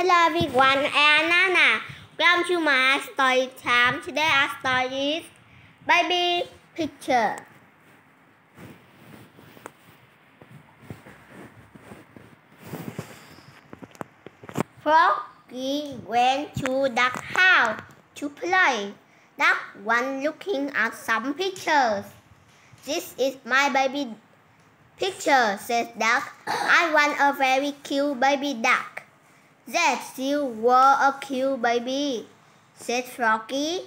Hello everyone, I am Nana. Welcome to my story time. Today our story is Baby Picture. Froggy went to Duck house to play. Duck one looking at some pictures. This is my baby picture, says Duck. I want a very cute baby duck. That you were a cute baby, said Froggy.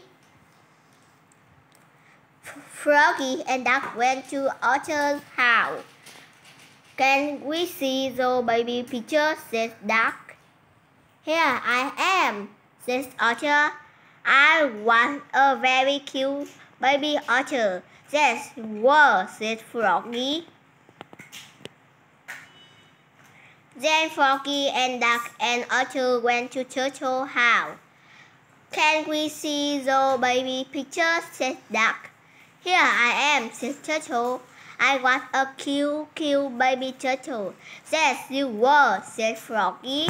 Froggy and Duck went to Otters' house. Can we see the baby picture? said Duck. Here I am, says Otter. I want a very cute baby otter. That's what said Froggy. Then Froggy and Duck and Otter went to Turtle house. Can we see the baby picture? said Duck. Here I am, said Turtle. I was a cute, cute baby turtle. That's you were, said Froggy.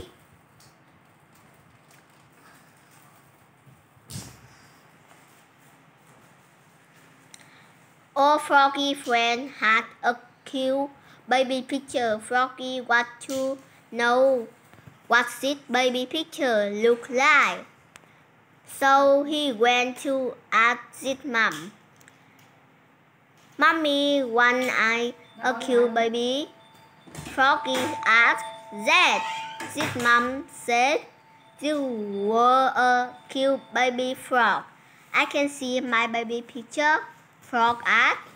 All Froggy friend had a cute baby picture. Froggy want to know what this baby picture look like. So he went to ask his mom. Mommy, want I a cute baby? Froggy asked that. His mom said, You were a cute baby frog. I can see my baby picture. Frog asked.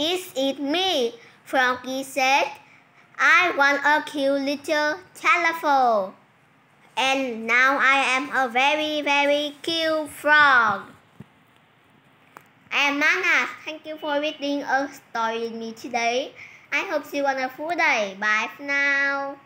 Is it me? Froggy said. I want a cute little telephone. And now I am a very, very cute frog. I am Nana. Thank you for reading a story with me today. I hope you have a wonderful day. Bye for now.